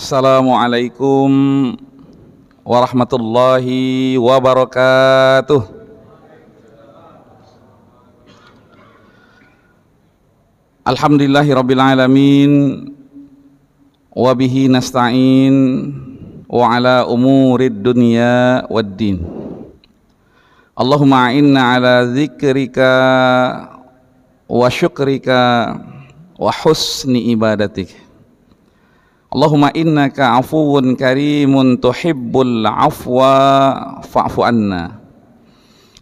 Assalamualaikum warahmatullahi wabarakatuh. Alhamdulillahi rabbil alamin wa bihi nasta'in wa ala umurid dunya waddin. Allahumma inna ala zikrika wa syukrika wa husni ibadatik. Allahumma innaka afuwun karimun tuhibbul afwa fa'fu anna.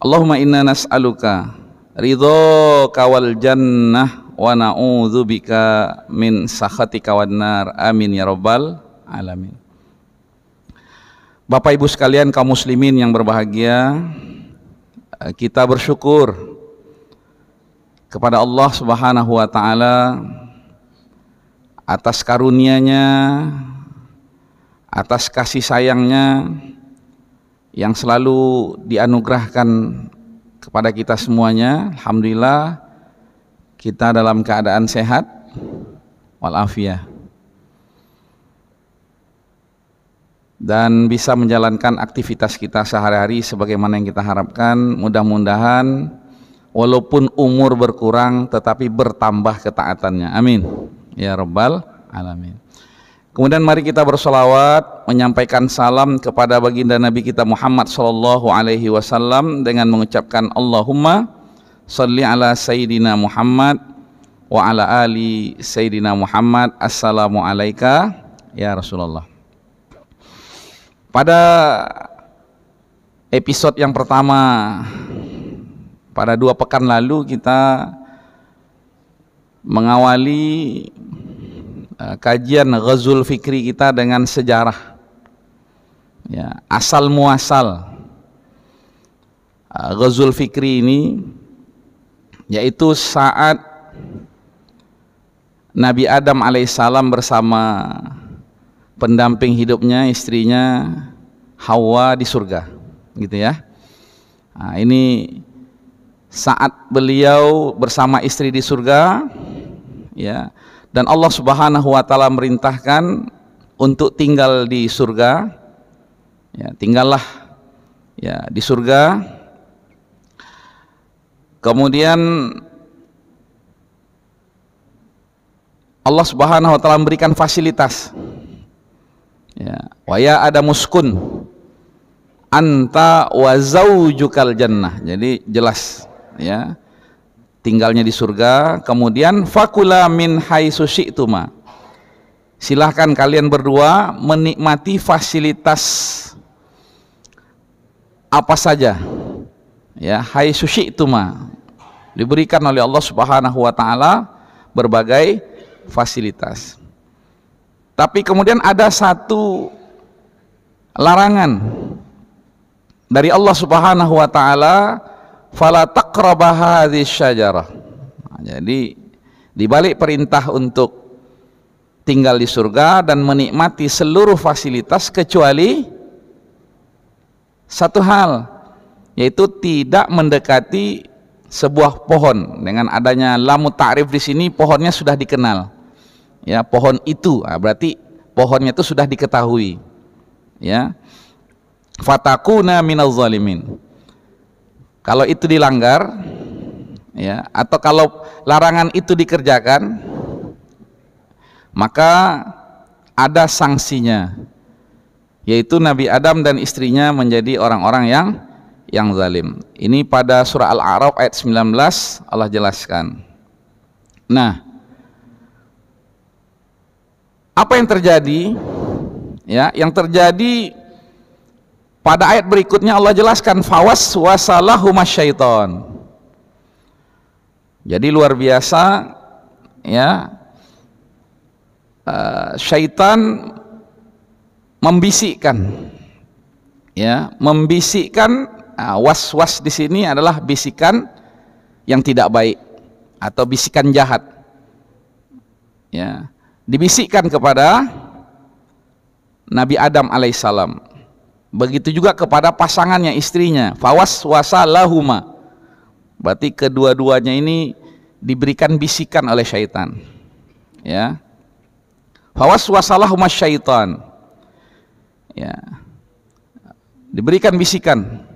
Allahumma inna nas'aluka ridhaka wal jannah wa na'udzubika min sakhatika wan nar. Amin ya rabbal alamin. Bapak Ibu sekalian kaum muslimin yang berbahagia kita bersyukur kepada Allah Subhanahu wa taala atas karunia-Nya, atas kasih sayangnya yang selalu dianugerahkan kepada kita semuanya. Alhamdulillah kita dalam keadaan sehat walafiat dan bisa menjalankan aktivitas kita sehari-hari sebagaimana yang kita harapkan. Mudah-mudahan walaupun umur berkurang tetapi bertambah ketaatannya. Amin ya rabbal alamin. Kemudian mari kita bersolawat menyampaikan salam kepada baginda Nabi kita Muhammad sallallahu alaihi wasallam dengan mengucapkan Allahumma salli ala sayyidina Muhammad wa ala ali sayyidina Muhammad. Assalamu alayka ya Rasulullah. Pada episode yang pertama pada dua pekan lalu kita mengawali uh, kajian Ghazul Fikri kita dengan sejarah. Ya, asal muasal. Uh, Ghazul Fikri ini yaitu saat Nabi Adam alaihissalam bersama pendamping hidupnya istrinya Hawa di surga gitu ya. Nah, ini saat beliau bersama istri di surga ya. Dan Allah Subhanahu wa taala merintahkan untuk tinggal di surga. Ya tinggallah ya di surga. Kemudian Allah Subhanahu wa taala memberikan fasilitas. Ya wa ya ada muskun. Anta wa zaujukal jannah. Jadi jelas ya tinggalnya di surga kemudian fakula min haitsu syi'tuma. Silahkan kalian berdua menikmati fasilitas apa saja. Ya haitsu syi'tuma. Diberikan oleh Allah Subhanahu wa taala berbagai fasilitas. Tapi kemudian ada satu larangan dari Allah Subhanahu wa taala fala syajarah. Jadi di balik perintah untuk tinggal di surga dan menikmati seluruh fasilitas kecuali satu hal yaitu tidak mendekati sebuah pohon. Dengan adanya lamu ta'rif di sini pohonnya sudah dikenal. Ya pohon itu nah, berarti pohonnya itu sudah diketahui. Ya. Fatakuna minal zalimin kalau itu dilanggar ya atau kalau larangan itu dikerjakan maka ada sanksinya yaitu Nabi Adam dan istrinya menjadi orang-orang yang yang zalim. Ini pada surah Al-A'raf ayat 19 Allah jelaskan. Nah, apa yang terjadi? Ya, yang terjadi pada ayat berikutnya Allah jelaskan fawas wasalahu masyaiton. Jadi luar biasa ya. Uh, syaitan membisikkan ya. Membisikkan uh, was-was di sini adalah bisikan yang tidak baik atau bisikan jahat ya. Dibisikkan kepada Nabi Adam alaihissalam begitu juga kepada pasangannya istrinya. Fawas wasa lahuma berarti kedua-duanya ini diberikan bisikan oleh syaitan. Ya. Fawaswasalah syaitan. Ya. Diberikan bisikan.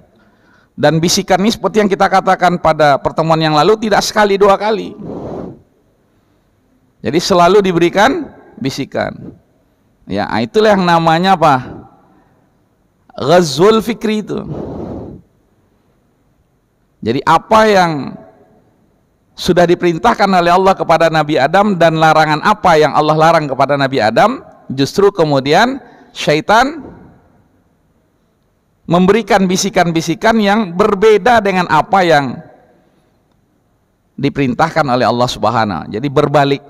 Dan bisikan ini seperti yang kita katakan pada pertemuan yang lalu tidak sekali dua kali. Jadi selalu diberikan bisikan. Ya itulah yang namanya apa ghazul fikri itu jadi apa yang sudah diperintahkan oleh Allah kepada Nabi Adam dan larangan apa yang Allah larang kepada Nabi Adam justru kemudian syaitan memberikan bisikan-bisikan yang berbeda dengan apa yang diperintahkan oleh Allah Subhanahu. Jadi berbalik.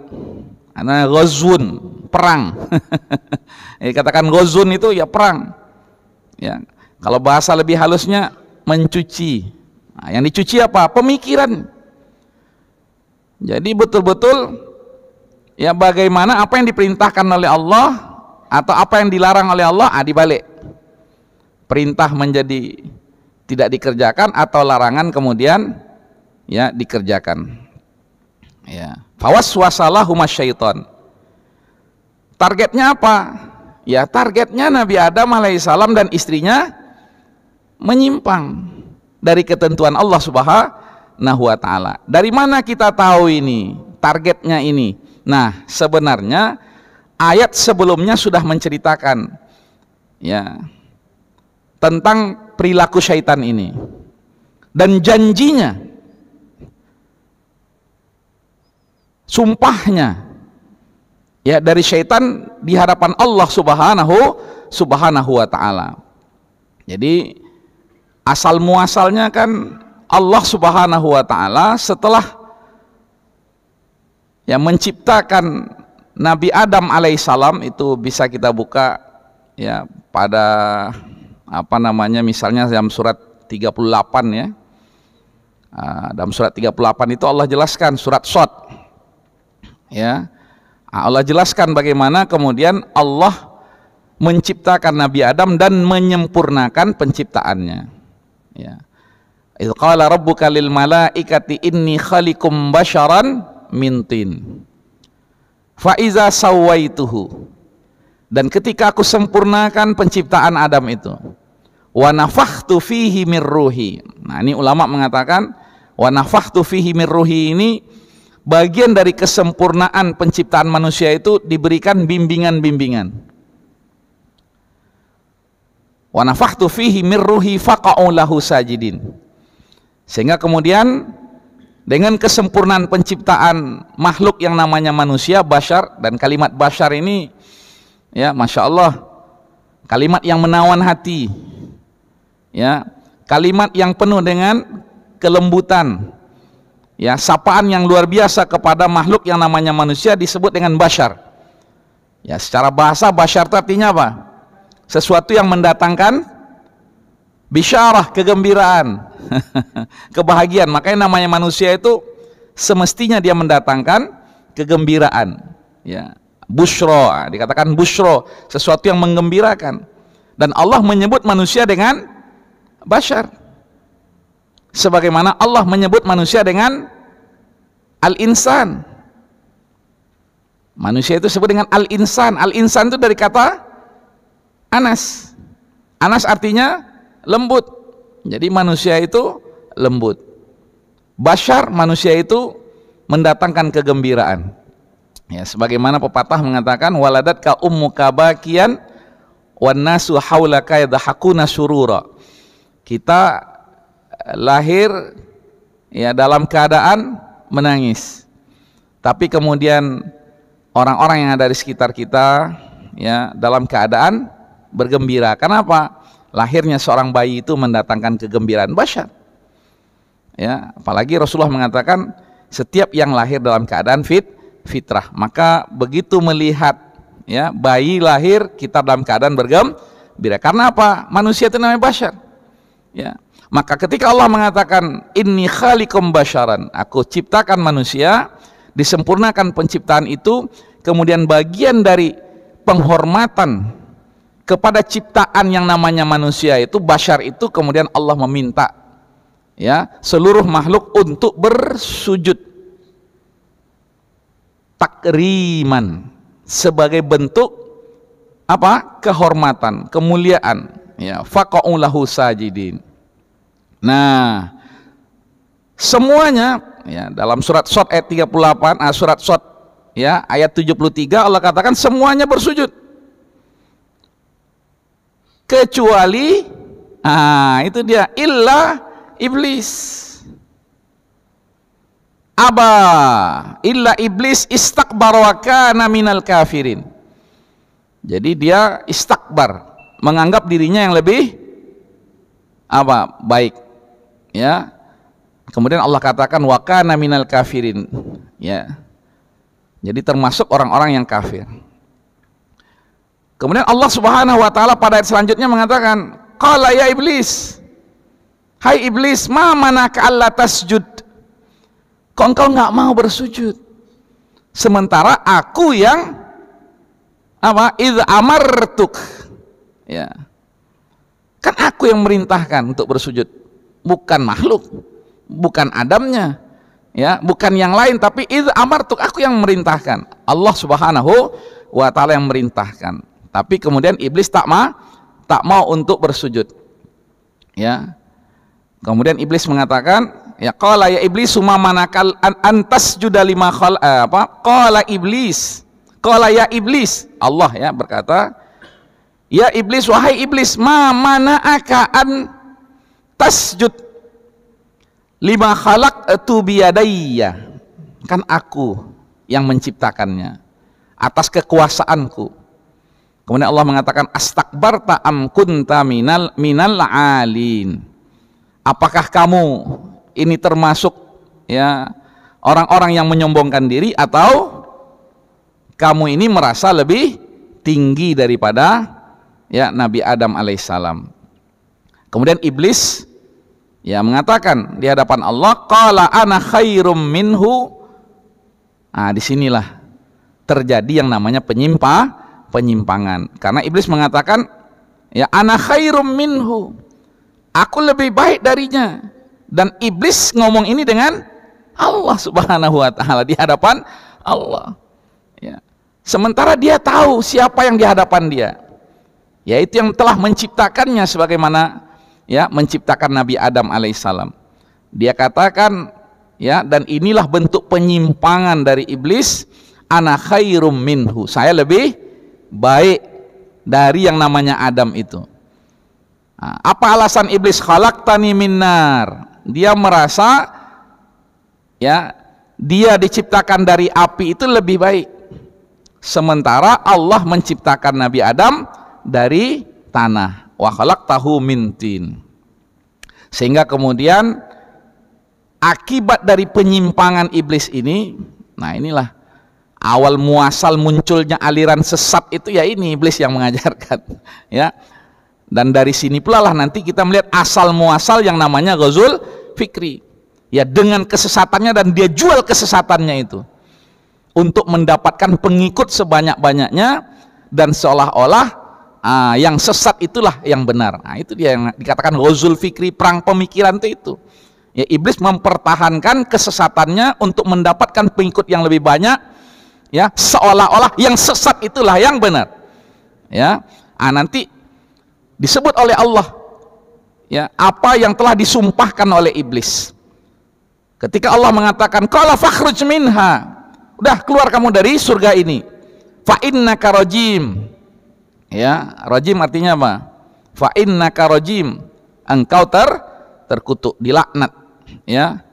Karena ghazun, perang. katakan ghazun itu ya perang. Ya. Kalau bahasa lebih halusnya mencuci. Nah, yang dicuci apa? Pemikiran. Jadi betul-betul ya bagaimana apa yang diperintahkan oleh Allah atau apa yang dilarang oleh Allah ah dibalik perintah menjadi tidak dikerjakan atau larangan kemudian ya dikerjakan ya fawaswasalah syaiton targetnya apa ya targetnya Nabi Adam alaihissalam dan istrinya menyimpang dari ketentuan Allah subhanahu wa ta'ala. Dari mana kita tahu ini targetnya ini? Nah sebenarnya ayat sebelumnya sudah menceritakan ya tentang perilaku syaitan ini. Dan janjinya sumpahnya ya dari syaitan di hadapan Allah Subhanahu Subhanahu wa taala. Jadi asal muasalnya kan Allah Subhanahu wa taala setelah ya menciptakan Nabi Adam alaihissalam itu bisa kita buka ya pada apa namanya misalnya dalam surat 38 ya uh, dalam surat 38 itu Allah jelaskan surat Sot ya Allah jelaskan bagaimana kemudian Allah menciptakan Nabi Adam dan menyempurnakan penciptaannya. Ya. Idh rabbuka lil malaikati inni khaliqum basharan min tin. Fa iza sawaituhu. Dan ketika aku sempurnakan penciptaan Adam itu wa nafakhtu fihi. Nah, ini ulama mengatakan wa nafakhtu fihi ini bagian dari kesempurnaan penciptaan manusia itu diberikan bimbingan-bimbingan. Wa nafakhtu fihi mir ruhi lahu sajidin. Sehingga kemudian dengan kesempurnaan penciptaan makhluk yang namanya manusia, bashar dan kalimat bashar ini ya Masya Allah kalimat yang menawan hati ya kalimat yang penuh dengan kelembutan ya sapaan yang luar biasa kepada makhluk yang namanya manusia disebut dengan bashar. Ya secara bahasa bashar artinya apa? Sesuatu yang mendatangkan bisyarah kegembiraan kebahagiaan. Makanya namanya manusia itu semestinya dia mendatangkan kegembiraan. Ya bushro dikatakan bushro sesuatu yang menggembirakan dan Allah menyebut manusia dengan bashar sebagaimana Allah menyebut manusia dengan al-insan. Manusia itu disebut dengan al-insan. Al-insan itu dari kata anas. Anas artinya lembut. Jadi manusia itu lembut. Bashar manusia itu mendatangkan kegembiraan. Ya sebagaimana pepatah mengatakan waladat ka ummu kabakian wan nasu haulaka yadhakuna surura. Kita lahir ya dalam keadaan menangis. Tapi kemudian orang-orang yang ada di sekitar kita ya dalam keadaan bergembira. Kenapa? Lahirnya seorang bayi itu mendatangkan kegembiraan basyar. Ya apalagi Rasulullah mengatakan setiap yang lahir dalam keadaan fit fitrah. Maka begitu melihat ya bayi lahir kita dalam keadaan bergembira karena apa? Manusia itu namanya basyar. Ya maka ketika Allah mengatakan inni khaliqum basyaran aku ciptakan manusia disempurnakan penciptaan itu kemudian bagian dari penghormatan kepada ciptaan yang namanya manusia itu basyar itu kemudian Allah meminta ya seluruh makhluk untuk bersujud takriman sebagai bentuk apa? kehormatan, kemuliaan. Ya, faqa'u lahu sajidin. Nah, semuanya ya dalam surat Sot ayat 38, ah, surat Sot ya ayat 73 Allah katakan semuanya bersujud. Kecuali ah itu dia illa iblis. Aba illa iblis istakbar wa kana minal kafirin. Jadi dia istakbar, menganggap dirinya yang lebih apa? baik. Ya. Kemudian Allah katakan wa kana minal kafirin. Ya. Jadi termasuk orang-orang yang kafir. Kemudian Allah Subhanahu wa taala pada ayat selanjutnya mengatakan, "Qala ya iblis, hai iblis, ma manaka alla tasjud?" Kok engkau nggak mau bersujud? Sementara aku yang apa? Id amartuk. Ya. Kan aku yang merintahkan untuk bersujud, bukan makhluk, bukan Adamnya, ya, bukan yang lain, tapi id amartuk aku yang merintahkan. Allah Subhanahu wa taala yang merintahkan. Tapi kemudian iblis tak mau tak mau untuk bersujud. Ya. Kemudian iblis mengatakan, Ya qala ya iblis summa manakal an antas juda lima khal eh, apa? Qala iblis. Qala ya iblis. Allah ya berkata, Ya iblis wahai iblis, ma mana'aka an tasjud lima khalaq tu biyadayya. Kan aku yang menciptakannya atas kekuasaanku. Kemudian Allah mengatakan astakbarta am kunta minal minal alin. Apakah kamu ini termasuk ya orang-orang yang menyombongkan diri atau kamu ini merasa lebih tinggi daripada ya Nabi Adam alaihissalam. Kemudian iblis ya mengatakan di hadapan Allah, "Qala ana khairum minhu." Nah, di sinilah terjadi yang namanya penyimpa penyimpangan. Karena iblis mengatakan, "Ya ana khairum minhu." Aku lebih baik darinya dan iblis ngomong ini dengan Allah Subhanahu wa taala di hadapan Allah. Ya. Sementara dia tahu siapa yang di hadapan dia. Yaitu yang telah menciptakannya sebagaimana ya menciptakan Nabi Adam alaihissalam. Dia katakan ya dan inilah bentuk penyimpangan dari iblis ana khairum minhu. Saya lebih baik dari yang namanya Adam itu. Nah, apa alasan iblis khalaqtani minnar? dia merasa ya dia diciptakan dari api itu lebih baik sementara Allah menciptakan Nabi Adam dari tanah wa tahu mintin sehingga kemudian akibat dari penyimpangan iblis ini nah inilah awal muasal munculnya aliran sesat itu ya ini iblis yang mengajarkan ya. Dan dari sini pula lah nanti kita melihat asal muasal yang namanya ghazul fikri. Ya dengan kesesatannya dan dia jual kesesatannya itu untuk mendapatkan pengikut sebanyak-banyaknya dan seolah-olah ah, yang sesat itulah yang benar. Nah, itu dia yang dikatakan ghazul fikri perang pemikiran itu, itu. Ya iblis mempertahankan kesesatannya untuk mendapatkan pengikut yang lebih banyak ya seolah-olah yang sesat itulah yang benar. Ya ah, nanti disebut oleh Allah ya apa yang telah disumpahkan oleh iblis. Ketika Allah mengatakan qala fakhruj minha udah keluar kamu dari surga ini. Fa innaka ya rajim artinya apa? Fa innaka rajim engkau ter terkutuk dilaknat. Ya.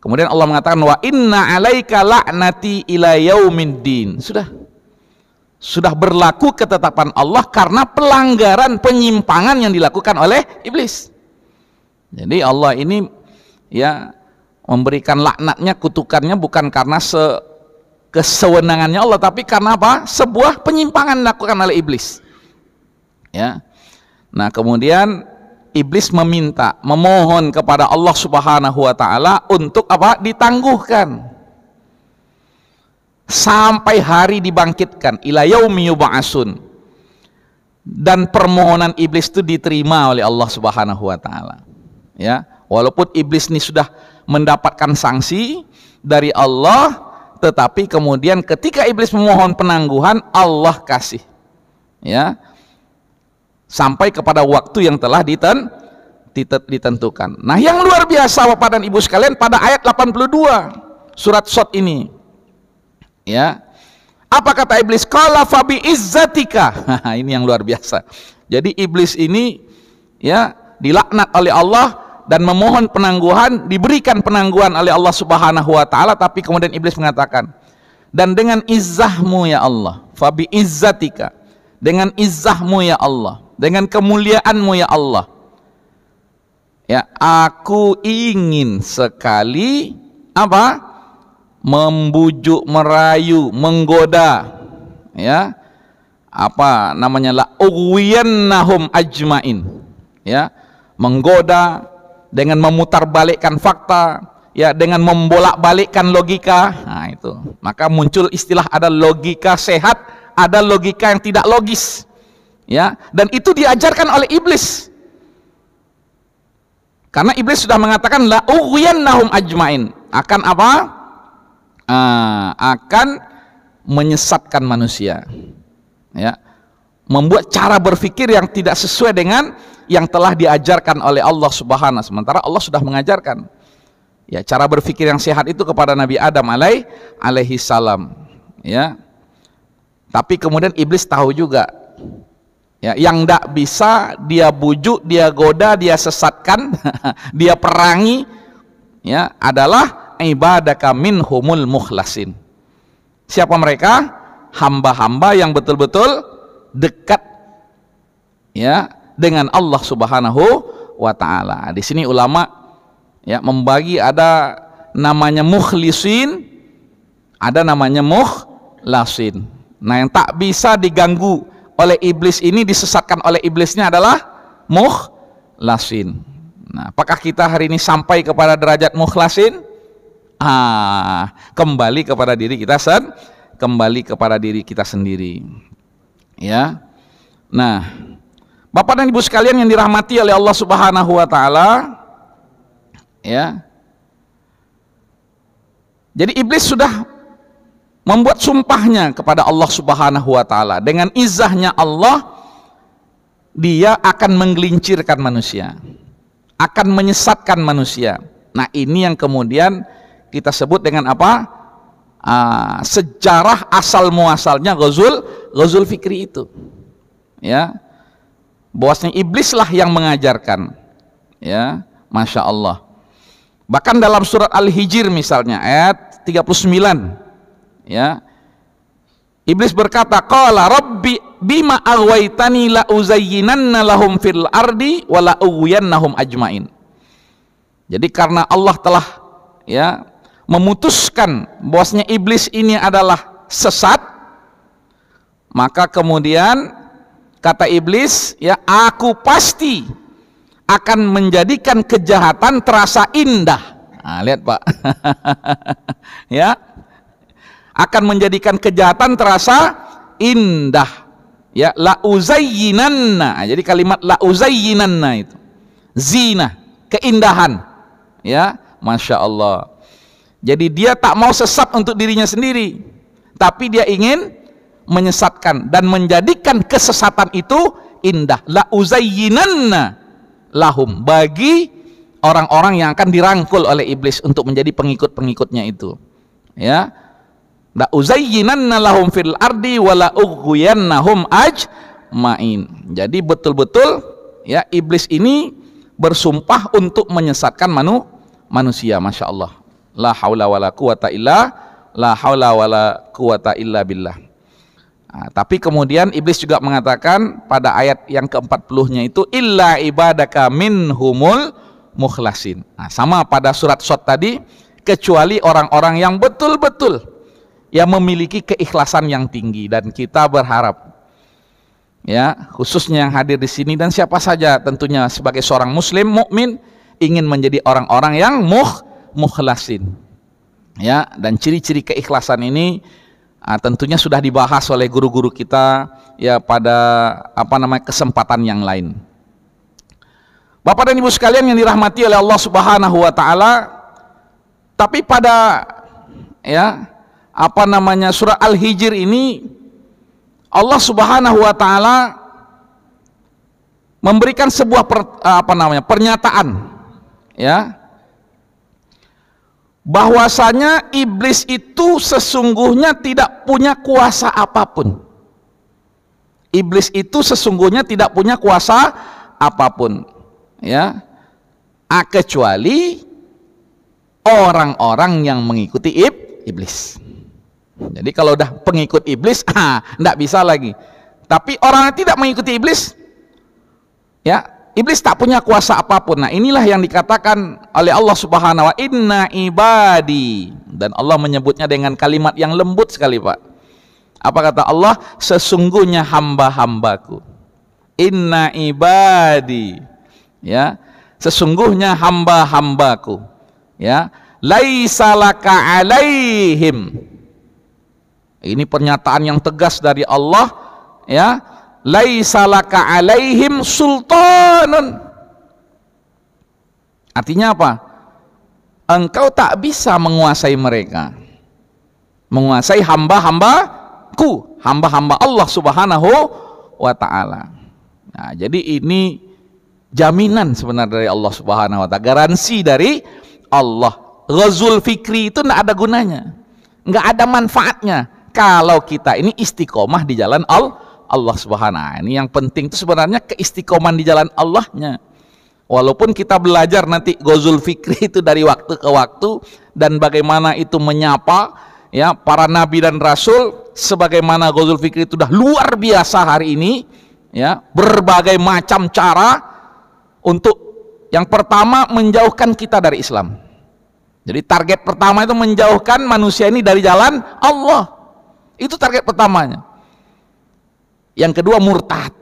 Kemudian Allah mengatakan wa inna alaika la'nati ila yaumiddin. Sudah. Sudah berlaku ketetapan Allah karena pelanggaran penyimpangan yang dilakukan oleh iblis. Jadi Allah ini ya memberikan laknatnya, kutukannya bukan karena se kesewenangannya Allah, tapi karena apa? Sebuah penyimpangan dilakukan oleh iblis. Ya. Nah, kemudian iblis meminta, memohon kepada Allah Subhanahu wa taala untuk apa? ditangguhkan sampai hari dibangkitkan ila yaumi yub'atsun dan permohonan iblis itu diterima oleh Allah Subhanahu wa taala ya walaupun iblis ini sudah mendapatkan sanksi dari Allah tetapi kemudian ketika iblis memohon penangguhan Allah kasih ya sampai kepada waktu yang telah diten, ditentukan. Nah, yang luar biasa Bapak dan Ibu sekalian pada ayat 82 surat Sot ini. Ya. Apa kata iblis? Qala fabi izzatika. ini yang luar biasa. Jadi iblis ini ya dilaknat oleh Allah dan memohon penangguhan, diberikan penangguhan oleh Allah Subhanahu wa taala tapi kemudian iblis mengatakan, "Dan dengan izzahmu ya Allah, fabi izzatika." Dengan izzahmu ya Allah, dengan kemuliaanmu ya Allah. Ya, aku ingin sekali apa? Membujuk, merayu, menggoda. Ya. Apa namanya la uwiyannahum ajmain. Ya. Menggoda dengan memutarbalikkan fakta, ya dengan membolak-balikkan logika. Nah, itu. Maka muncul istilah ada logika sehat, ada logika yang tidak logis. Ya dan itu diajarkan oleh iblis. Karena iblis sudah mengatakan la nahum ajmain. Akan apa? Uh, akan menyesatkan manusia. Ya membuat cara berpikir yang tidak sesuai dengan yang telah diajarkan oleh Allah Subhanahu sementara Allah sudah mengajarkan. Ya cara berpikir yang sehat itu kepada Nabi Adam alaih alaihi salam. Ya. Tapi kemudian iblis tahu juga. Ya yang tidak bisa dia bujuk dia goda dia sesatkan dia perangi ya adalah ibadaka humul mukhlasin. Siapa mereka? Hamba-hamba yang betul-betul dekat ya dengan Allah Subhanahu wa taala di sini ulama ya membagi ada namanya mukhlisin ada namanya mukhlasin nah yang tak bisa diganggu oleh iblis ini disesatkan oleh iblisnya adalah mukhlasin. Nah, apakah kita hari ini sampai kepada derajat mukhlasin? Ah, kembali kepada diri kita sen, kembali kepada diri kita sendiri. Ya. Nah, Bapak dan Ibu sekalian yang dirahmati oleh Allah Subhanahu wa taala, ya. Jadi iblis sudah membuat sumpahnya kepada Allah Subhanahu wa taala. Dengan izahnya Allah dia akan menggelincirkan manusia, akan menyesatkan manusia. Nah, ini yang kemudian kita sebut dengan apa? Uh, sejarah asal muasalnya Ghazul Ghazul Fikri itu. Ya. Bahwasanya iblislah yang mengajarkan. Ya, Masya Allah. Bahkan dalam surat Al-Hijr misalnya ayat 39 ya Iblis berkata, "Qala rabbi bima aghwaytani la uzayyinanna lahum fil ardi wa la ughwiyannahum ajmain." Jadi karena Allah telah ya memutuskan bahwasanya iblis ini adalah sesat, maka kemudian kata iblis, ya aku pasti akan menjadikan kejahatan terasa indah. Nah, lihat Pak. ya, akan menjadikan kejahatan terasa indah. Ya la uzayyinanna. Nah, jadi kalimat la uzayyinanna itu. Zina keindahan. Ya masya Allah. Jadi dia tak mau sesat untuk dirinya sendiri. Tapi dia ingin menyesatkan dan menjadikan kesesatan itu indah la uzayyinanna lahum bagi orang-orang yang akan dirangkul oleh iblis untuk menjadi pengikut-pengikutnya itu ya la uzayyinanna lahum fil ardi wala ughwiyannahum ajmain. Jadi betul-betul ya iblis ini bersumpah untuk menyesatkan manu, manusia, masya Allah. La haula wala quwata illa la haula wala quwata illa billah. Nah, tapi kemudian iblis juga mengatakan pada ayat yang ke-40-nya itu illa ibadaka minhumul mukhlasin. Nah, sama pada surat Sot tadi kecuali orang-orang yang betul-betul yang memiliki keikhlasan yang tinggi dan kita berharap ya khususnya yang hadir di sini dan siapa saja tentunya sebagai seorang muslim mukmin ingin menjadi orang-orang yang muh mukhlasin ya dan ciri-ciri keikhlasan ini ah, tentunya sudah dibahas oleh guru-guru kita ya pada apa namanya kesempatan yang lain. Bapak dan Ibu sekalian yang dirahmati oleh Allah Subhanahu wa taala tapi pada ya apa namanya surah Al-Hijr ini Allah Subhanahu wa taala memberikan sebuah per, apa namanya pernyataan ya bahwasanya iblis itu sesungguhnya tidak punya kuasa apa pun. Iblis itu sesungguhnya tidak punya kuasa apa pun, ya. A, kecuali orang-orang yang mengikuti ib, iblis. Jadi kalau udah pengikut iblis, ah, enggak bisa lagi. Tapi orang yang tidak mengikuti iblis, ya iblis tak punya kuasa apa pun. Nah inilah yang dikatakan oleh Allah Subhanahu Wa Inna ibadi dan Allah menyebutnya dengan kalimat yang lembut sekali pak. Apa kata Allah? Sesungguhnya hamba-hambaku. Inna ibadi, ya sesungguhnya hamba-hambaku, ya laisalaka alaihim ini pernyataan yang tegas dari Allah ya. Laisalaka alaihim sultanun. Artinya apa? Engkau tak bisa menguasai mereka. Menguasai hamba-hambaku, hamba-hamba Allah Subhanahu wa taala. Nah, jadi ini jaminan sebenarnya dari Allah Subhanahu wa taala, garansi dari Allah. Ghazul fikri itu tidak ada gunanya. Enggak ada manfaatnya kalau kita ini istiqomah di jalan Allah Allah Subhanahu ini yang penting itu sebenarnya keistiqoman di jalan Allahnya. Walaupun kita belajar nanti gozul fikri itu dari waktu ke waktu dan bagaimana itu menyapa ya para nabi dan rasul sebagaimana gozul fikri itu sudah luar biasa hari ini ya berbagai macam cara untuk yang pertama menjauhkan kita dari Islam. Jadi target pertama itu menjauhkan manusia ini dari jalan Allah. Itu target pertamanya. Yang kedua murtad,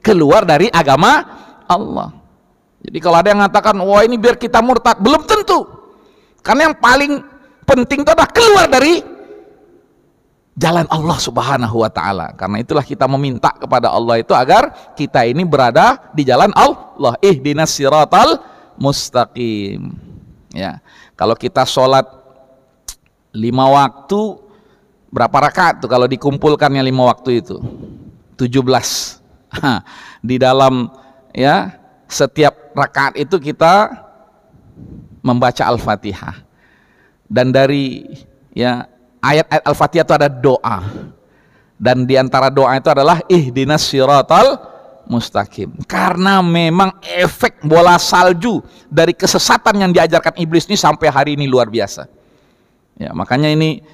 keluar dari agama Allah. Jadi kalau ada yang mengatakan, wah ini biar kita murtad, belum tentu. Karena yang paling penting itu adalah keluar dari jalan Allah Subhanahu wa taala. Karena itulah kita meminta kepada Allah itu agar kita ini berada di jalan Allah. Ihdinas siratal mustaqim. Ya. Kalau kita sholat lima waktu Berapa rakaat tuh kalau dikumpulkannya lima waktu itu? 17. Di dalam ya setiap rakaat itu kita membaca Al-Fatihah. Dan dari ya ayat-ayat Al-Fatihah itu ada doa. Dan di antara doa itu adalah ihdinas siratal mustaqim. Karena memang efek bola salju dari kesesatan yang diajarkan iblis ini sampai hari ini luar biasa. Ya, makanya ini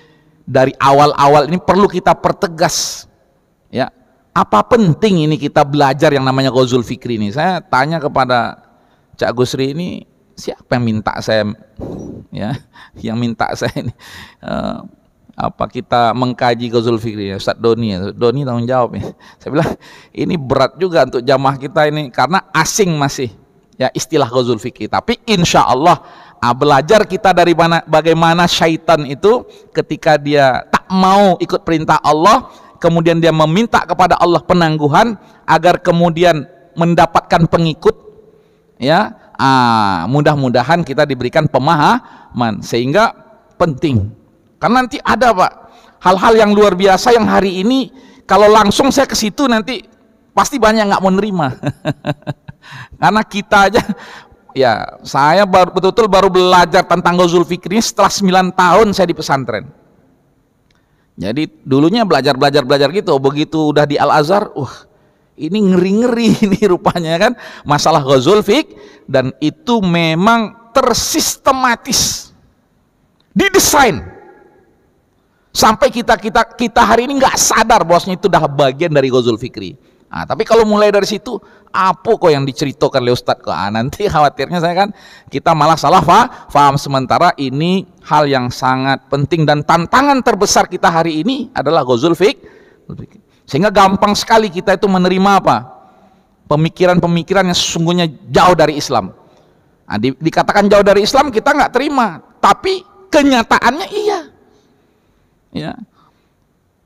dari awal-awal ini perlu kita pertegas ya apa penting ini kita belajar yang namanya Ghazul Fikri ini? Saya tanya kepada Cak Gusri ini siapa yang minta saya ya yang minta saya ini? Uh, apa kita mengkaji Ghazul Fikri? Ya Ustaz Doni ya. Doni tanggung jawab ya. Saya bilang ini berat juga untuk jamaah kita ini karena asing masih ya istilah Ghazul Fikri. Tapi insya Allah Nah, belajar kita dari mana bagaimana syaitan itu ketika dia tak mau ikut perintah Allah, kemudian dia meminta kepada Allah penangguhan agar kemudian mendapatkan pengikut ya. Ah, mudah-mudahan kita diberikan pemahaman sehingga penting. Karena nanti ada Pak hal-hal yang luar biasa yang hari ini kalau langsung saya ke situ nanti pasti banyak nggak mau nerima. Karena kita aja ya saya baru betul-betul baru belajar tentang Ghazul Fikri setelah 9 tahun saya di pesantren jadi dulunya belajar-belajar-belajar gitu. Begitu udah di Al-Azhar wah ini ngeri-ngeri ini rupanya kan. Masalah Ghazul Fik dan itu memang tersistematis. Didesain. Sampai kita kita kita hari ini nggak sadar bosnya itu udah bagian dari Ghazul Fikri Nah, tapi kalau mulai dari situ, apa kok yang diceritakan oleh Ustadz kok? Ah, nanti khawatirnya saya kan kita malah salah fa faham sementara ini hal yang sangat penting dan tantangan terbesar kita hari ini adalah Ghazul Fik. Sehingga gampang sekali kita itu menerima apa? Pemikiran-pemikiran yang sesungguhnya jauh dari Islam. Nah, di, dikatakan jauh dari Islam kita nggak terima, tapi kenyataannya iya. Ya,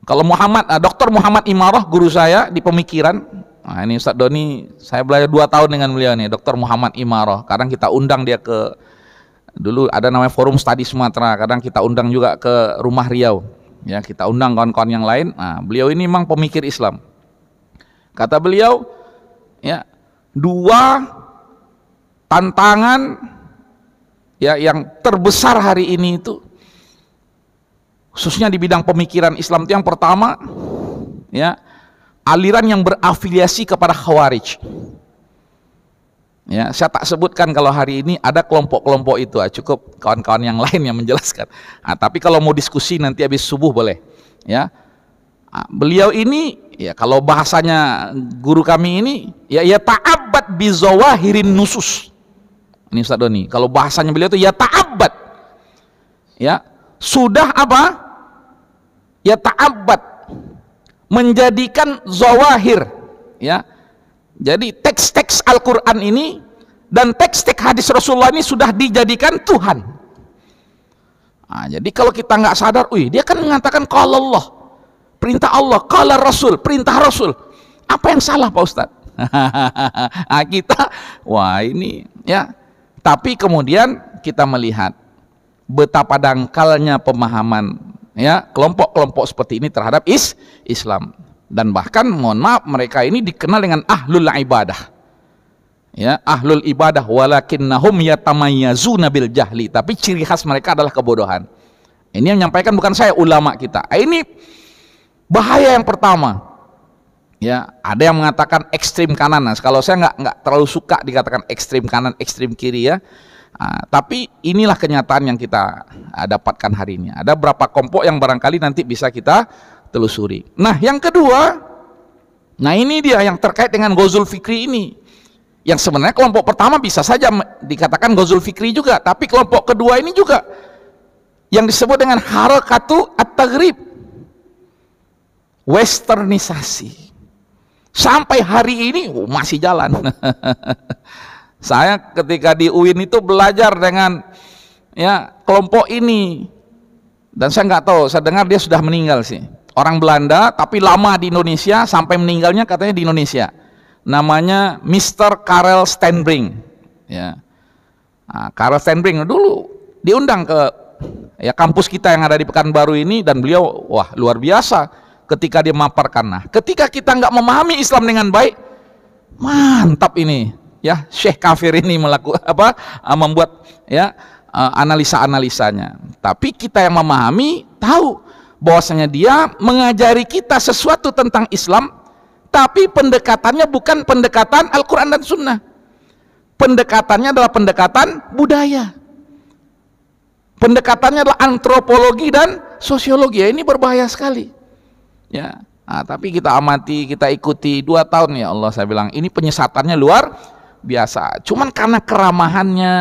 kalau Muhammad, nah, Dokter Muhammad Imarah guru saya di pemikiran, nah ini Ustaz Doni, saya belajar dua tahun dengan beliau nih, Dokter Muhammad Imarah. Kadang kita undang dia ke dulu ada namanya Forum Studi Sumatera, kadang kita undang juga ke Rumah Riau. Ya, kita undang kawan-kawan yang lain. Nah, beliau ini memang pemikir Islam. Kata beliau, ya, dua tantangan ya yang terbesar hari ini itu khususnya di bidang pemikiran Islam itu yang pertama ya aliran yang berafiliasi kepada Khawarij. Ya, saya tak sebutkan kalau hari ini ada kelompok-kelompok itu, ah, cukup kawan-kawan yang lain yang menjelaskan. Nah, tapi kalau mau diskusi nanti habis subuh boleh. Ya, ah, beliau ini ya kalau bahasanya guru kami ini ya ya ta'abbad bizawahirin nusus. Ini Ustaz Doni. Kalau bahasanya beliau itu ya ta'abbad. Ya, sudah apa? Ya ta'abbad menjadikan zawahir ya jadi teks-teks Al-Quran ini dan teks-teks hadis Rasulullah ini sudah dijadikan Tuhan. Nah, jadi kalau kita nggak sadar, wih dia kan mengatakan kalau Allah, perintah Allah, kalau Rasul, perintah Rasul. Apa yang salah Pak Ustadz? nah, kita, wah ini ya. Tapi kemudian kita melihat betapa dangkalnya pemahaman ya kelompok-kelompok seperti ini terhadap is Islam. Dan bahkan mohon maaf mereka ini dikenal dengan ahlul ibadah. Ya ahlul ibadah walakinnahum yatamayyazuna bil jahli. Tapi ciri khas mereka adalah kebodohan. Ini yang menyampaikan bukan saya ulama kita. Ah, ini bahaya yang pertama. Ya ada yang mengatakan ekstrim kanan. Nah, kalau saya nggak nggak terlalu suka dikatakan ekstrim kanan ekstrim kiri ya Nah, tapi inilah kenyataan yang kita uh, dapatkan hari ini. Ada beberapa kelompok yang barangkali nanti bisa kita telusuri. Nah, yang kedua, nah ini dia yang terkait dengan Gozul Fikri ini. Yang sebenarnya kelompok pertama bisa saja dikatakan Gozul Fikri juga, tapi kelompok kedua ini juga yang disebut dengan harakatu at-taghrib. Westernisasi. Sampai hari ini oh, masih jalan. Saya ketika di UIN itu belajar dengan ya kelompok ini. Dan saya nggak tahu, saya dengar dia sudah meninggal sih. Orang Belanda tapi lama di Indonesia sampai meninggalnya katanya di Indonesia. Namanya Mr. Karel Stenbring ya. Nah, Karel Stenbring dulu diundang ke ya kampus kita yang ada di Pekanbaru ini dan beliau wah luar biasa ketika dia memaparkan nah ketika kita nggak memahami Islam dengan baik mantap ini ya Syekh kafir ini melakukan apa membuat ya analisa-analisanya. Tapi kita yang memahami tahu bahwasanya dia mengajari kita sesuatu tentang Islam tapi pendekatannya bukan pendekatan Al-Quran dan Sunnah. Pendekatannya adalah pendekatan budaya. Pendekatannya adalah antropologi dan sosiologi. Ya, ini berbahaya sekali. Ya nah, tapi kita amati kita ikuti dua tahun ya Allah saya bilang. Ini penyesatannya luar biasa. Cuman karena keramahannya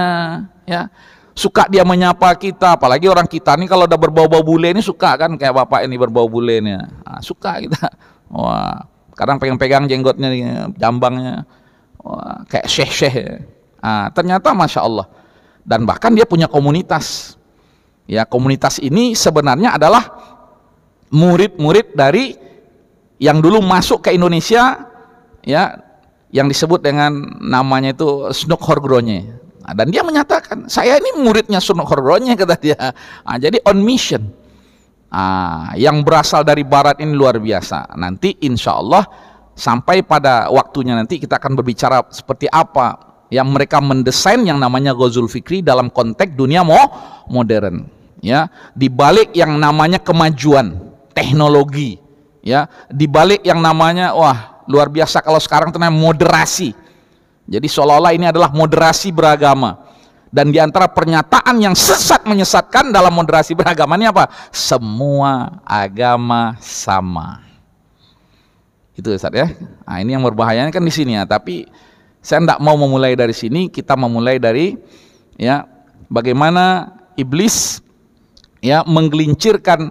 ya. Suka dia menyapa kita apalagi orang kita nih kalau udah berbau-bau bule ini suka kan kayak bapak ini berbau bule nih. Nah, suka kita. Wah kadang pegang-pegang jenggotnya jambangnya. Wah kayak syekh-syekh. Nah, ternyata masya Allah. Dan bahkan dia punya komunitas. Ya komunitas ini sebenarnya adalah murid-murid dari yang dulu masuk ke Indonesia ya yang disebut dengan namanya itu Snook Horgronye Nah, dan dia menyatakan, saya ini muridnya Sunnah Khorronya kata dia. Nah, jadi on mission. Nah, yang berasal dari barat ini luar biasa. Nanti insya Allah sampai pada waktunya nanti kita akan berbicara seperti apa yang mereka mendesain yang namanya Ghazul Fikri dalam konteks dunia mo modern. Ya, di balik yang namanya kemajuan teknologi, ya, di balik yang namanya wah luar biasa kalau sekarang itu namanya moderasi jadi seolah-olah ini adalah moderasi beragama. Dan di antara pernyataan yang sesat menyesatkan dalam moderasi beragama ini apa? Semua agama sama. Itu Ustaz ya. Nah, ini yang berbahaya kan di sini ya. Tapi saya tidak mau memulai dari sini. Kita memulai dari ya bagaimana iblis ya menggelincirkan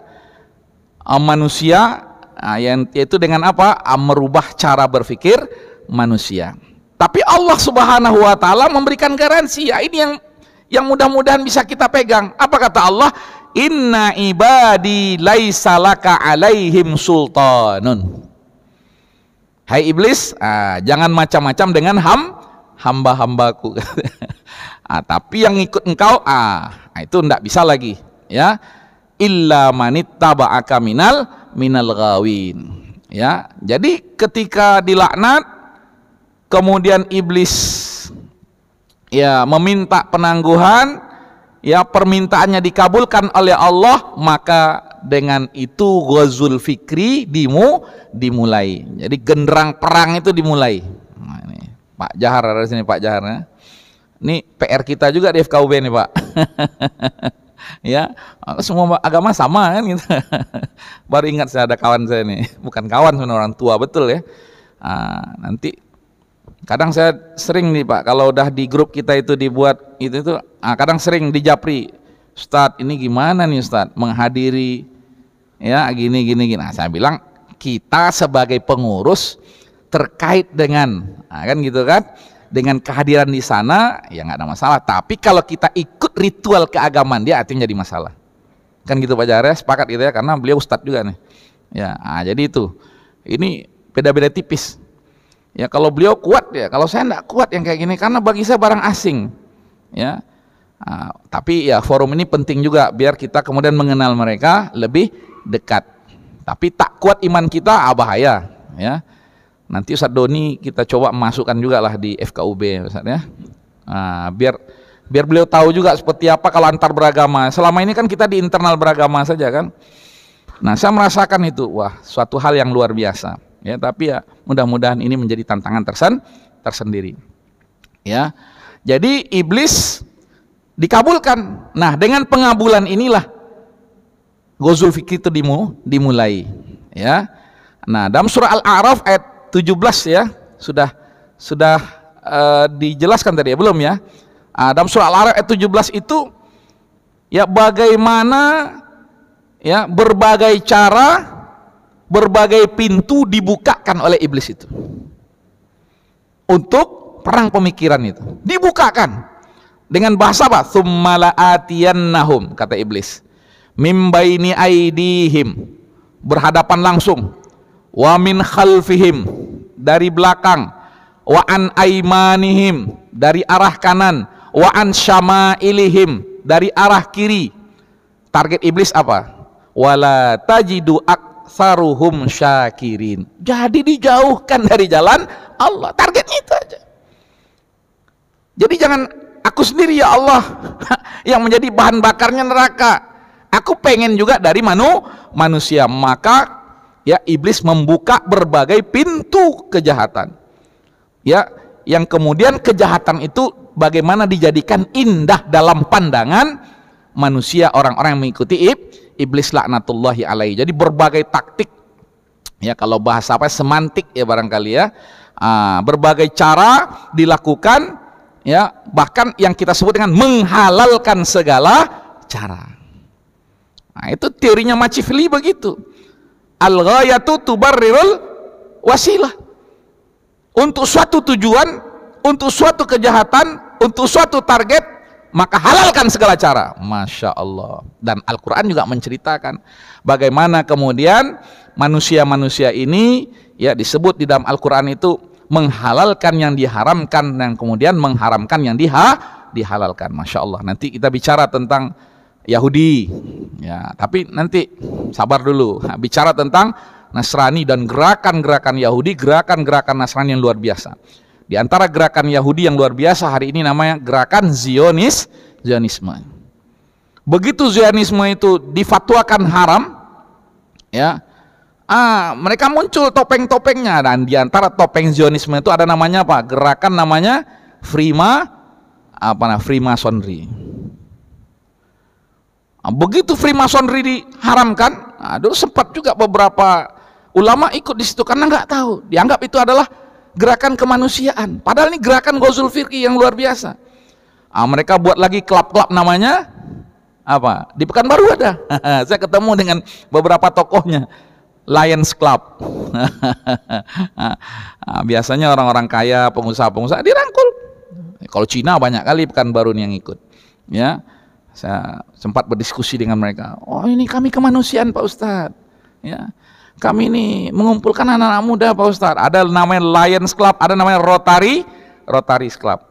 uh, manusia uh, yang yaitu dengan apa? Uh, merubah cara berpikir manusia. Tapi Allah Subhanahu wa taala memberikan garansi. Ya, ini yang yang mudah-mudahan bisa kita pegang. Apa kata Allah? Inna ibadi laisa laka alaihim sultanun. Hai iblis, ah, jangan macam-macam dengan ham hamba-hambaku. ah, tapi yang ikut engkau, ah, itu tidak bisa lagi, ya. illa manittaba'aka minal minal ghawin. Ya, jadi ketika dilaknat kemudian iblis ya meminta penangguhan ya permintaannya dikabulkan oleh Allah maka dengan itu ghazul fikri dimu dimulai jadi genderang perang itu dimulai nah, ini Pak Jahar ada sini Pak Jahar ya. ini PR kita juga di FKUB nih Pak ya semua agama sama kan gitu. Baru ingat saya ada kawan saya nih. Bukan kawan sebenarnya orang tua betul ya. Nah, nanti kadang saya sering nih pak kalau udah di grup kita itu dibuat itu itu nah, kadang sering di japri Ustadz ini gimana nih Ustadz menghadiri ya gini gini gini. Nah, saya bilang kita sebagai pengurus terkait dengan nah, kan gitu kan dengan kehadiran di sana ya nggak ada masalah. Tapi kalau kita ikut ritual keagamaan dia artinya jadi masalah. Kan gitu Pak Jare? Sepakat gitu ya karena beliau ustadz juga nih. Ya nah, jadi itu. Ini beda-beda tipis. Ya kalau beliau kuat ya kalau saya enggak kuat yang kayak gini karena bagi saya barang asing. Ya nah, tapi ya forum ini penting juga biar kita kemudian mengenal mereka lebih dekat. Tapi tak kuat iman kita ah bahaya. Ya Nanti Ustadz Doni kita coba masukkan juga lah di FKUB Ustadz ya. Nah, biar biar beliau tahu juga seperti apa kalau antar beragama. Selama ini kan kita di internal beragama saja kan. Nah, saya merasakan itu, wah, suatu hal yang luar biasa. Ya, tapi ya mudah-mudahan ini menjadi tantangan tersen tersendiri. Ya. Jadi iblis dikabulkan. Nah, dengan pengabulan inilah Gozul Fikri itu dimulai. Ya. Nah, dalam surah Al-A'raf ayat 17 ya. Sudah sudah uh, dijelaskan tadi ya belum ya? Uh, dalam surah Al-A'raf ayat 17 itu ya bagaimana ya berbagai cara berbagai pintu dibukakan oleh iblis itu. Untuk perang pemikiran itu. Dibukakan. Dengan bahasa apa? Atiyannahum kata iblis. Mimbaini aidihim. Berhadapan langsung wa min khalfihim dari belakang. Wa an aimanihim dari arah kanan. Wa an syama'ilihim dari arah kiri. Target iblis apa? Wala tajidu aksaruhum syakirin. Jadi dijauhkan dari jalan Allah. Targetnya itu aja. Jadi jangan aku sendiri ya Allah yang menjadi bahan bakarnya neraka. Aku pengen juga dari manu manusia. Maka ya iblis membuka berbagai pintu kejahatan. Ya yang kemudian kejahatan itu bagaimana dijadikan indah dalam pandangan manusia orang-orang yang mengikuti ib, iblis laknatullahi alaihi. Jadi berbagai taktik ya kalau bahasa apa semantik ya barangkali ya. Ah, berbagai cara dilakukan ya bahkan yang kita sebut dengan menghalalkan segala cara. Nah itu teorinya Macifli begitu al-ghayatu tubarrirul wasilah. Untuk suatu tujuan untuk suatu kejahatan untuk suatu target maka halalkan segala cara. Masya Allah. Dan Al-Quran juga menceritakan bagaimana kemudian manusia-manusia ini ya disebut di dalam Al-Quran itu menghalalkan yang diharamkan dan kemudian mengharamkan yang diha dihalalkan. Masya Allah. Nanti kita bicara tentang Yahudi. Ya tapi nanti sabar dulu. Nah, bicara tentang Nasrani dan gerakan-gerakan Yahudi gerakan-gerakan Nasrani yang luar biasa. Di antara gerakan Yahudi yang luar biasa hari ini namanya gerakan Zionis Zionisme. Begitu Zionisme itu difatwakan haram ya ah mereka muncul topeng-topengnya. Dan di antara topeng Zionisme itu ada namanya apa? Gerakan namanya Frima apa nah Freemasonry begitu Freemasonry diharamkan, nah, dulu sempat juga beberapa ulama ikut di situ karena nggak tahu, dianggap itu adalah gerakan kemanusiaan. Padahal ini gerakan Ghazul Firqi yang luar biasa. Nah, mereka buat lagi klub-klub namanya apa? Di Pekanbaru ada. Saya ketemu dengan beberapa tokohnya. Lions Club. nah, biasanya orang-orang kaya, pengusaha-pengusaha dirangkul. Kalau Cina banyak kali Pekanbaru yang ikut. Ya saya sempat berdiskusi dengan mereka. Oh ini kami kemanusiaan Pak Ustadz. Ya, kami ini mengumpulkan anak-anak muda Pak Ustadz. Ada namanya Lions Club, ada namanya Rotary, Rotary Club.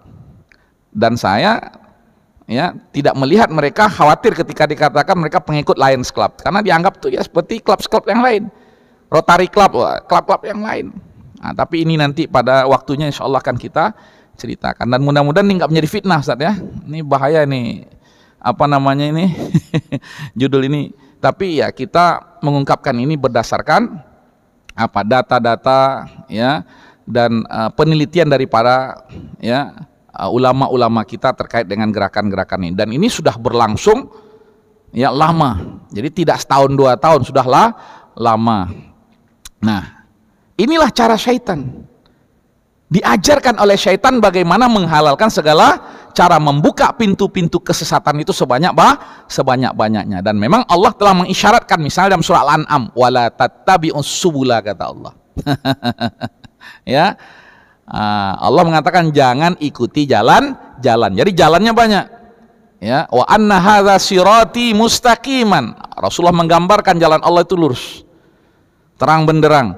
Dan saya ya tidak melihat mereka khawatir ketika dikatakan mereka pengikut Lions Club karena dianggap tuh ya seperti klub-klub yang lain Rotary Club klub-klub yang lain nah, tapi ini nanti pada waktunya insya Allah akan kita ceritakan dan mudah-mudahan ini nggak menjadi fitnah Ustaz ya ini bahaya nih apa namanya ini judul ini. Tapi ya kita mengungkapkan ini berdasarkan apa data-data ya dan uh, penelitian daripada ya uh, ulama-ulama uh, kita terkait dengan gerakan-gerakan ini. Dan ini sudah berlangsung ya lama. Jadi tidak setahun dua tahun sudahlah lama. Nah inilah cara syaitan diajarkan oleh syaitan bagaimana menghalalkan segala cara membuka pintu-pintu kesesatan itu sebanyak bah sebanyak banyaknya dan memang Allah telah mengisyaratkan misalnya dalam surah Al-An'am wala tattabi'us subula kata Allah. Ya. Ah, Allah mengatakan jangan ikuti jalan jalan. Jadi jalannya banyak. Ya. Wa anna hadza sirati mustaqiman. Rasulullah menggambarkan jalan Allah itu lurus. Terang benderang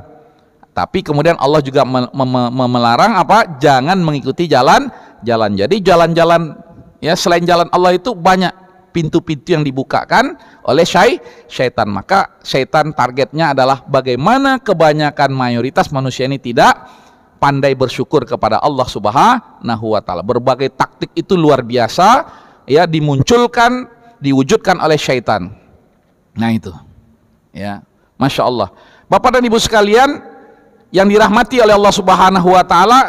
tapi kemudian Allah juga melarang apa? Jangan mengikuti jalan jalan. Jadi jalan-jalan ya selain jalan Allah itu banyak pintu-pintu yang dibukakan oleh syai syaitan. Maka syaitan targetnya adalah bagaimana kebanyakan mayoritas manusia ini tidak pandai bersyukur kepada Allah Subhanahu wa taala. Berbagai taktik itu luar biasa ya dimunculkan, diwujudkan oleh syaitan. Nah itu. Ya, Masya Allah. Bapak dan Ibu sekalian, yang dirahmati oleh Allah Subhanahu wa taala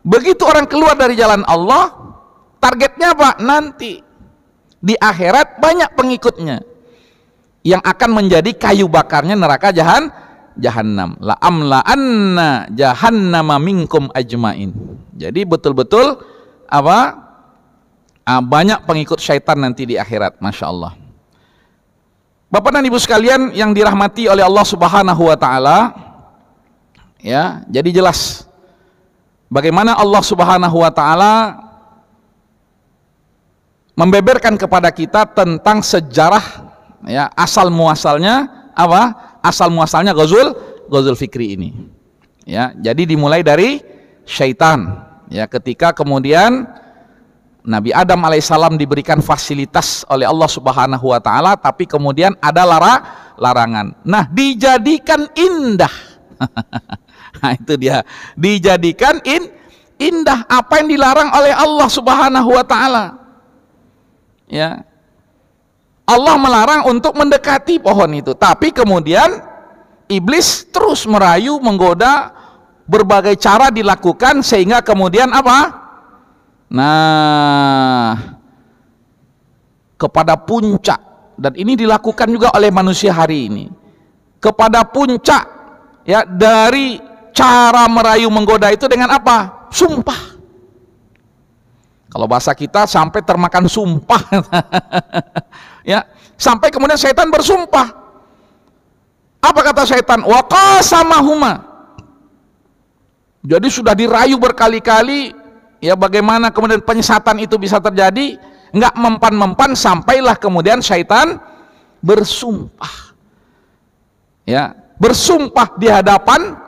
begitu orang keluar dari jalan Allah targetnya apa? Nanti. Di akhirat banyak pengikutnya yang akan menjadi kayu bakarnya neraka jahan jahannam. La amla anna jahannama minkum ajmain. Jadi betul-betul apa? Ah, banyak pengikut syaitan nanti di akhirat Masya Allah. Bapak dan Ibu sekalian yang dirahmati oleh Allah Subhanahu wa taala ya jadi jelas. Bagaimana Allah Subhanahu wa taala membeberkan kepada kita tentang sejarah ya asal muasalnya apa? Asal muasalnya Ghazul Ghazul Fikri ini. Ya jadi dimulai dari syaitan. Ya ketika kemudian Nabi Adam alaihissalam diberikan fasilitas oleh Allah Subhanahu wa taala tapi kemudian ada lara larangan. Nah dijadikan indah Nah, itu dia. Dijadikan in, indah apa yang dilarang oleh Allah Subhanahu wa taala. Ya. Allah melarang untuk mendekati pohon itu, tapi kemudian iblis terus merayu, menggoda berbagai cara dilakukan sehingga kemudian apa? Nah, kepada puncak dan ini dilakukan juga oleh manusia hari ini. Kepada puncak ya dari cara merayu menggoda itu dengan apa? Sumpah. Kalau bahasa kita sampai termakan sumpah. ya, sampai kemudian setan bersumpah. Apa kata setan? Wa qasamahuma. Jadi sudah dirayu berkali-kali ya bagaimana kemudian penyesatan itu bisa terjadi? Enggak mempan-mempan sampailah kemudian syaitan bersumpah. Ya, bersumpah di hadapan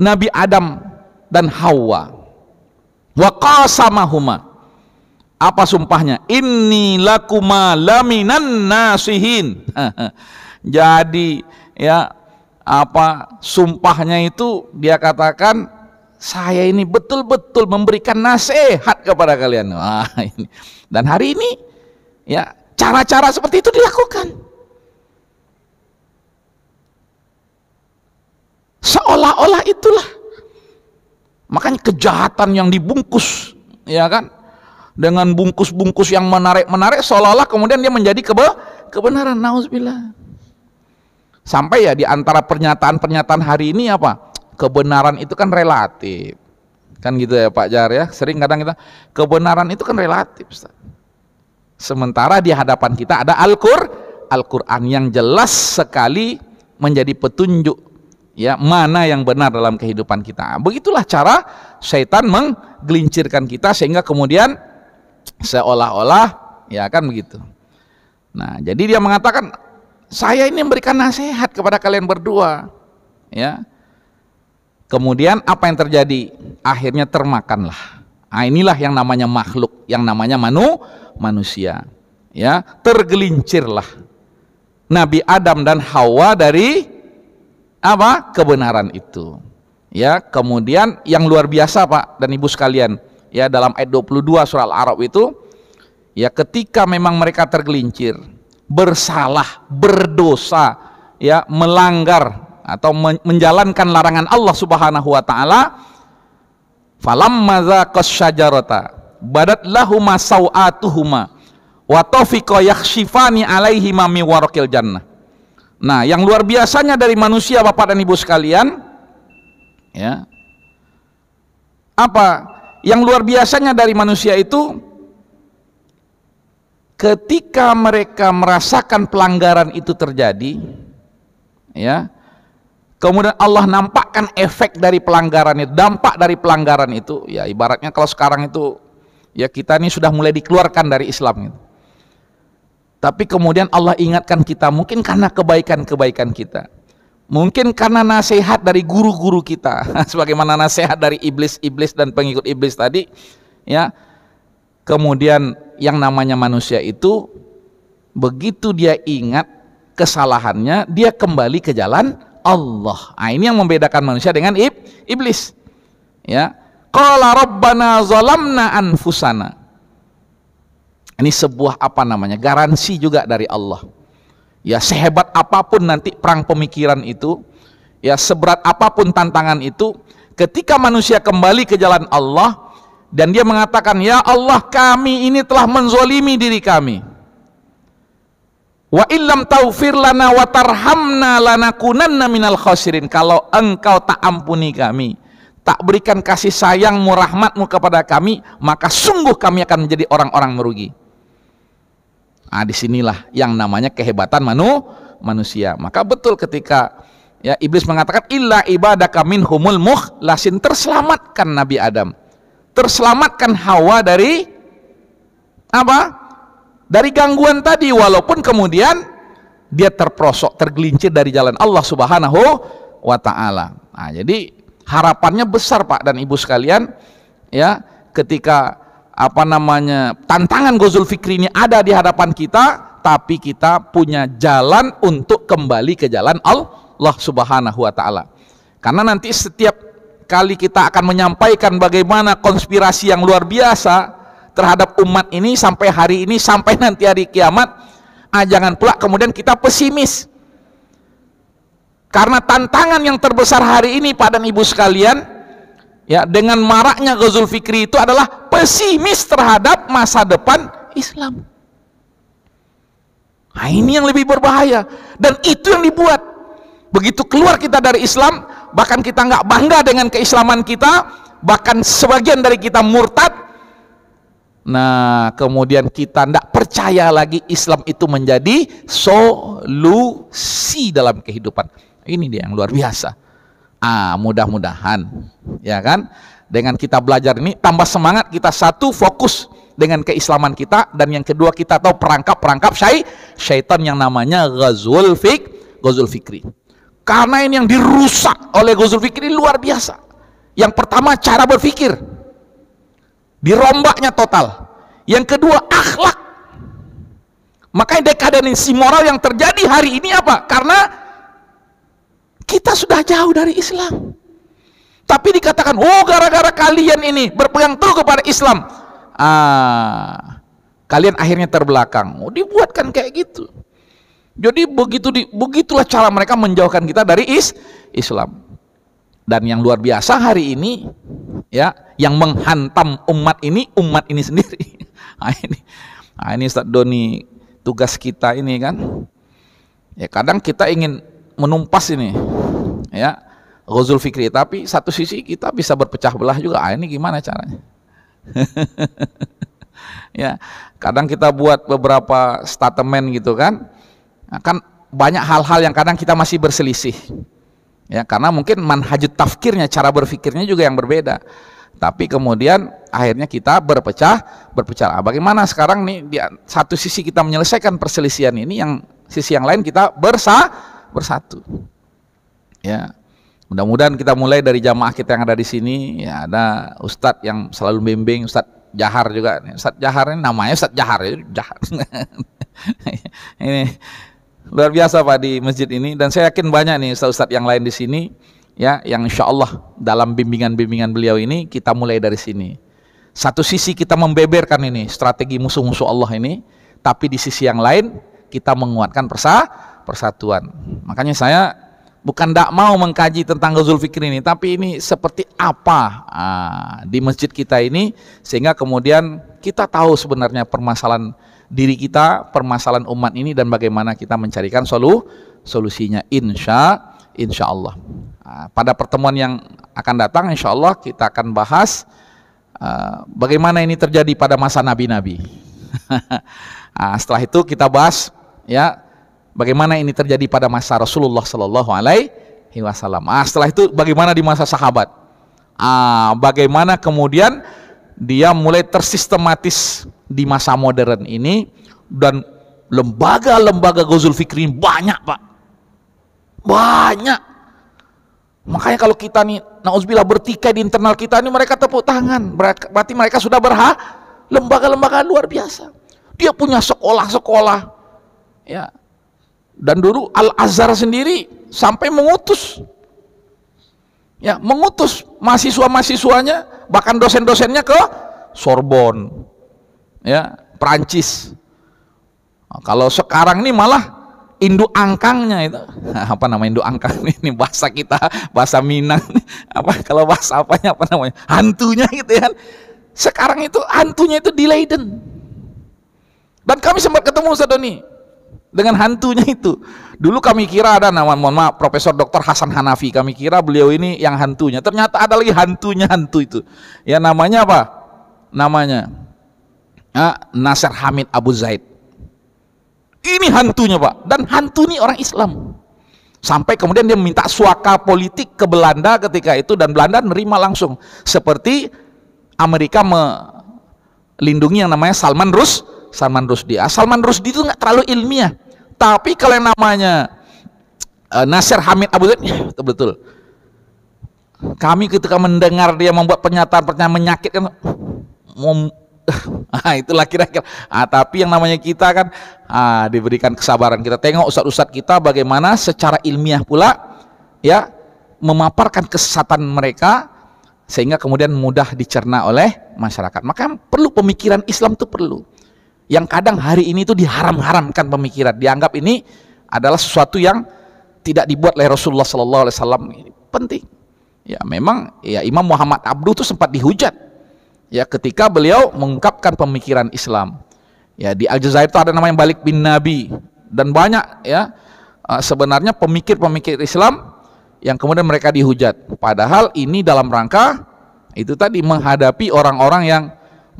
Nabi Adam dan Hawa. Wa qasamahuma. Apa sumpahnya? Inni lakuma laminan nasihin. Jadi ya apa sumpahnya itu dia katakan saya ini betul-betul memberikan nasihat kepada kalian. Wah, ini. Dan hari ini ya cara-cara seperti itu dilakukan. Seolah-olah itulah. Makanya kejahatan yang dibungkus, ya kan? Dengan bungkus-bungkus yang menarik-menarik seolah-olah kemudian dia menjadi kebe kebenaran. Nauzubillah. Sampai ya di antara pernyataan-pernyataan hari ini apa? Kebenaran itu kan relatif. Kan gitu ya Pak Jar ya. Sering kadang kita kebenaran itu kan relatif. Sementara di hadapan kita ada Al-Qur, Al-Qur'an yang jelas sekali menjadi petunjuk ya mana yang benar dalam kehidupan kita? Begitulah cara syaitan menggelincirkan kita sehingga kemudian seolah-olah ya kan begitu. Nah jadi dia mengatakan saya ini memberikan nasihat kepada kalian berdua. Ya. Kemudian apa yang terjadi? Akhirnya termakanlah. Nah, inilah yang namanya makhluk, yang namanya manu, manusia. Ya, tergelincirlah. Nabi Adam dan Hawa dari apa? kebenaran itu. Ya, kemudian yang luar biasa Pak dan Ibu sekalian, ya dalam ayat 22 surah Al-A'raf itu ya ketika memang mereka tergelincir, bersalah, berdosa, ya melanggar atau menjalankan larangan Allah Subhanahu wa taala, falamma dzaqas syajarata badat lahuma sawatuhuma wa alaihi min warakil jannah nah yang luar biasanya dari manusia Bapak dan Ibu sekalian ya apa yang luar biasanya dari manusia itu ketika mereka merasakan pelanggaran itu terjadi ya Kemudian Allah nampakkan efek dari pelanggaran itu, dampak dari pelanggaran itu. Ya ibaratnya kalau sekarang itu ya kita ini sudah mulai dikeluarkan dari Islam itu. Tapi kemudian Allah ingatkan kita mungkin karena kebaikan-kebaikan kita. Mungkin karena nasihat dari guru-guru kita, sebagaimana nasihat dari iblis-iblis dan pengikut iblis tadi, ya. Kemudian yang namanya manusia itu begitu dia ingat kesalahannya, dia kembali ke jalan Allah. Nah, ini yang membedakan manusia dengan ib, iblis. Ya. Qala rabbana zalamna anfusana. Ini sebuah apa namanya? Garansi juga dari Allah. Ya, sehebat apa pun nanti perang pemikiran itu, ya seberat apa pun tantangan itu, ketika manusia kembali ke jalan Allah dan dia mengatakan, "Ya Allah, kami ini telah menzolimi diri kami." Wa illam taufir lana wa tarhamna lanakunanna minal khasirin. Kalau engkau tak ampuni kami, tak berikan kasih sayangmu, rahmatmu kepada kami, maka sungguh kami akan menjadi orang-orang merugi. Nah, di sinilah yang namanya kehebatan manu, manusia. Maka betul ketika ya iblis mengatakan illa ibadaka minhumul lasin terselamatkan Nabi Adam. Terselamatkan Hawa dari apa? dari gangguan tadi walaupun kemudian dia terprosok tergelincir dari jalan Allah Subhanahu wa taala. Nah, jadi harapannya besar Pak dan Ibu sekalian ya ketika apa namanya tantangan Gozul Fikri ini ada di hadapan kita tapi kita punya jalan untuk kembali ke jalan Allah Subhanahu wa taala. Karena nanti setiap kali kita akan menyampaikan bagaimana konspirasi yang luar biasa terhadap umat ini sampai hari ini sampai nanti hari kiamat ah, jangan pula kemudian kita pesimis karena tantangan yang terbesar hari ini Pak dan Ibu sekalian ya dengan maraknya Ghazul Fikri itu adalah pesimis terhadap masa depan Islam nah ini yang lebih berbahaya dan itu yang dibuat begitu keluar kita dari Islam bahkan kita nggak bangga dengan keislaman kita bahkan sebagian dari kita murtad Nah, kemudian kita tidak percaya lagi Islam itu menjadi solusi dalam kehidupan. Ini dia yang luar biasa. Ah, mudah-mudahan, ya kan? Dengan kita belajar ini tambah semangat kita satu fokus dengan keislaman kita dan yang kedua kita tahu perangkap-perangkap syai syaitan yang namanya ghazul fik, ghazul fikri. Karena ini yang dirusak oleh ghazul fikri luar biasa. Yang pertama cara berpikir dirombaknya total yang kedua akhlak makanya dekadensi moral yang terjadi hari ini apa karena kita sudah jauh dari Islam. Tapi dikatakan oh gara-gara kalian ini berpegang teguh kepada Islam. Ah kalian akhirnya terbelakang. Oh dibuatkan kayak gitu. Jadi begitu di, begitulah cara mereka menjauhkan kita dari is, Islam. Dan yang luar biasa hari ini ya yang menghantam umat ini umat ini sendiri. Nah ini nah ini Ustaz Doni tugas kita ini kan ya kadang kita ingin menumpas ini ya Ghazul Fikri. Tapi satu sisi kita bisa berpecah belah juga. Ah, ini gimana caranya? Ya kadang kita buat beberapa statement gitu kan kan banyak hal-hal yang kadang kita masih berselisih. Ya karena mungkin manhajut tafkirnya cara berpikirnya juga yang berbeda. Tapi kemudian akhirnya kita berpecah berpecah. Ah, bagaimana sekarang nih di satu sisi kita menyelesaikan perselisihan ini yang sisi yang lain kita bersa bersatu ya Mudah-mudahan kita mulai dari jamaah kita yang ada di sini. Ya ada Ustadz yang selalu bimbing, Ustadz Jahar juga. Ustadz Jahar ini namanya Ustadz Jahar ya, Jahar. ini luar biasa Pak di masjid ini dan saya yakin banyak nih Ustadz-Ustadz yang lain di sini ya yang insya Allah dalam bimbingan-bimbingan beliau ini kita mulai dari sini. Satu sisi kita membeberkan ini strategi musuh-musuh Allah ini, tapi di sisi yang lain kita menguatkan persa persatuan. Makanya saya bukan tidak mau mengkaji tentang Ghazul Fikri ini, tapi ini seperti apa ah, di masjid kita ini sehingga kemudian kita tahu sebenarnya permasalahan diri kita, permasalahan umat ini dan bagaimana kita mencarikan solu solusinya insya insya Allah. Ah, pada pertemuan yang akan datang insya Allah kita akan bahas uh, bagaimana ini terjadi pada masa nabi-nabi. nah, setelah itu kita bahas ya bagaimana ini terjadi pada masa Rasulullah Sallallahu Alaihi Wasallam. Ah, setelah itu bagaimana di masa sahabat. Ah, bagaimana kemudian dia mulai tersistematis di masa modern ini dan lembaga-lembaga Ghazul Fikri banyak pak. Banyak. Makanya kalau kita nih nauzubillah bertikai di internal kita ini mereka tepuk tangan. Berarti mereka sudah berhak lembaga-lembaga luar biasa. Dia punya sekolah-sekolah ya dan dulu Al Azhar sendiri sampai mengutus. Ya mengutus mahasiswa-mahasiswanya bahkan dosen-dosennya ke Sorbonne ya Prancis nah, kalau sekarang ini malah induk angkangnya itu. Apa nama induk angkang ini? Bahasa kita bahasa Minang. Apa kalau bahasa apanya apa namanya? Hantunya gitu ya sekarang itu hantunya itu di Leiden. Dan kami sempat ketemu Ustaz Doni dengan hantunya itu. Dulu kami kira ada nama mohon maaf Profesor Dr. Hasan Hanafi. Kami kira beliau ini yang hantunya. Ternyata ada lagi hantunya hantu itu. Ya namanya apa? Namanya ya, Nasir Hamid Abu Zaid. Ini hantunya Pak, dan hantu ini orang Islam. Sampai kemudian dia minta suaka politik ke Belanda ketika itu dan Belanda nerima langsung. Seperti Amerika melindungi yang namanya Salman Rus, Salman Rusdi. Ah, Salman Rusdi itu nggak terlalu ilmiah. Tapi kalau yang namanya uh, Nasir Hamid Abu Zaid, betul betul. Kami ketika mendengar dia membuat pernyataan-pernyataan menyakitkan, ah itulah kira-kira ah, tapi yang namanya kita kan ah, diberikan kesabaran kita tengok ustadz-ustadz kita bagaimana secara ilmiah pula ya memaparkan kesesatan mereka sehingga kemudian mudah dicerna oleh masyarakat maka perlu pemikiran Islam itu perlu yang kadang hari ini itu diharam-haramkan pemikiran. Dianggap ini adalah sesuatu yang tidak dibuat oleh Rasulullah Sallallahu Alaihi Wasallam. Penting. Ya memang ya Imam Muhammad Abduh itu sempat dihujat ya ketika beliau mengungkapkan pemikiran Islam. Ya di Aljazair itu ada namanya Balik bin Nabi dan banyak ya uh, sebenarnya pemikir-pemikir Islam yang kemudian mereka dihujat. Padahal ini dalam rangka itu tadi menghadapi orang-orang yang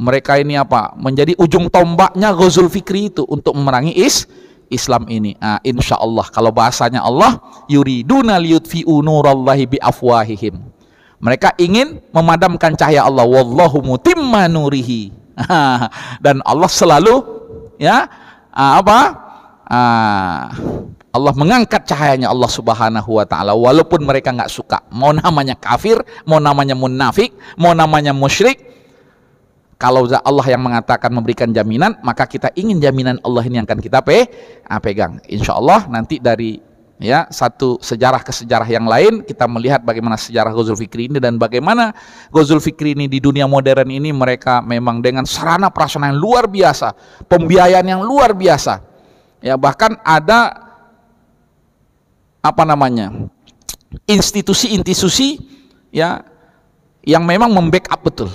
mereka ini apa menjadi ujung tombaknya Ghazul Fikri itu untuk memerangi is Islam ini nah, insya Allah kalau bahasanya Allah yuriduna liyutfi'u nurallahi bi afwahihim mereka ingin memadamkan cahaya Allah. Wallahu mutimma nurihi. Dan Allah selalu ya apa? Allah mengangkat cahayanya Allah Subhanahu wa taala walaupun mereka nggak suka. Mau namanya kafir, mau namanya munafik, mau namanya musyrik. Kalau Allah yang mengatakan memberikan jaminan, maka kita ingin jaminan Allah ini yang akan kita pe pegang. Insya Allah nanti dari ya satu sejarah ke sejarah yang lain kita melihat bagaimana sejarah Ghazul Fikri ini dan bagaimana Ghazul Fikri ini di dunia modern ini mereka memang dengan sarana prasarana yang luar biasa pembiayaan yang luar biasa ya bahkan ada apa namanya institusi-institusi ya yang memang membackup betul.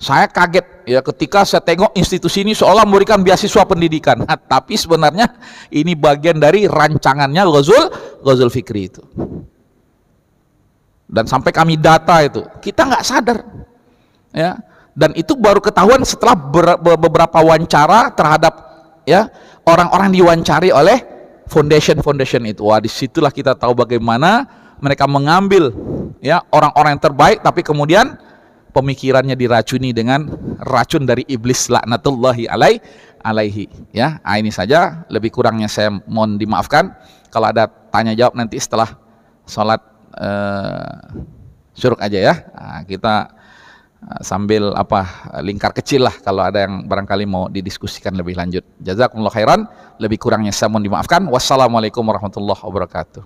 Saya kaget ya ketika saya tengok institusi ini seolah memberikan beasiswa pendidikan, nah, tapi sebenarnya ini bagian dari rancangannya Ghazul Ghazul Fikri itu. Dan sampai kami data itu, kita nggak sadar, ya. Dan itu baru ketahuan setelah ber, beberapa wawancara terhadap ya orang-orang diwawancari oleh foundation foundation itu. Wah di situlah kita tahu bagaimana mereka mengambil ya orang-orang yang terbaik tapi kemudian pemikirannya diracuni dengan racun dari iblis laknatullahi alai alaihi ya nah, ini saja lebih kurangnya saya mohon dimaafkan kalau ada tanya jawab nanti setelah sholat uh, suruk aja ya. Nah, kita uh, sambil apa lingkar kecil lah kalau ada yang barangkali mau didiskusikan lebih lanjut. Jazakumullah khairan. Lebih kurangnya saya mohon dimaafkan. Wassalamualaikum warahmatullahi wabarakatuh.